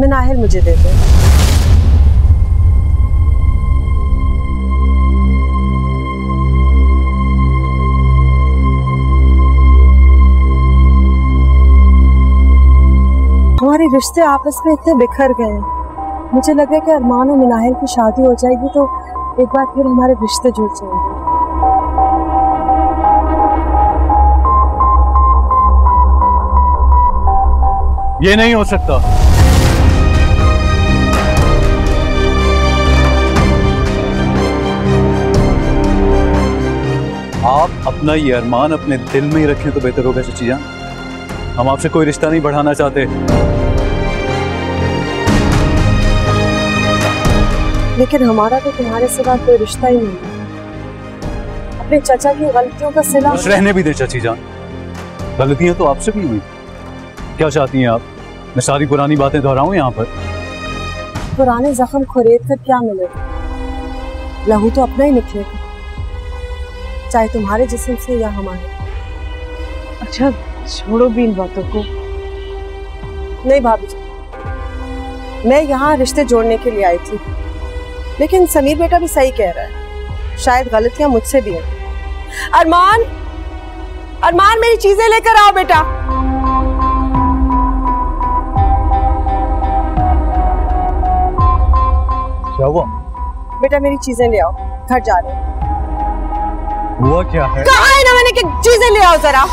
मैं मुझे दे दे। हमारे रिश्ते आपस में इतने बिखर गए हैं। मुझे लगा कि अरमान और मिनाहिल की शादी हो जाएगी तो एक बार फिर हमारे रिश्ते जुड़ जाएँगे। ये नहीं हो सकता। आप अपना ये अरमान अपने दिल में ही रखें तो बेहतर होगा चची जान। हम आपसे कोई रिश्ता नहीं बढ़ाना चाहते। लेकिन हमारा तो तुम्हारे सिवा कोई रिश्ता ही नहीं। है अपने चाचा की गलतियों का सिला रहने भी दे चची जान। गलतियाँ तो आपसे भी हुई। क्या चाहती हैं आप? मैं सारी पुरानी बातें दोहराऊं यहाँ पर? पुराने जख्म खुरेद कर क्या मिलेगा लहू तो अपना ही निकलेगा। चाहे तुम्हारे जिस्म से या हमारे। अच्छा छोड़ो भी इन बातों को। नहीं भाभी जी मैं यहाँ रिश्ते जोड़ने के लिए आई थी। लेकिन समीर बेटा भी सही कह रहा है। शायद गलतियाँ मुझसे भी हैं। अरमान अरमान मेरी चीज़ें लेकर आओ बेटा। क्या हुआ? बेटा मेरी चीज़ें ले आओ घर जा रहे हैं। हुआ क्या है? कहा है ना मैंने चीज़ें ले आओ जरा।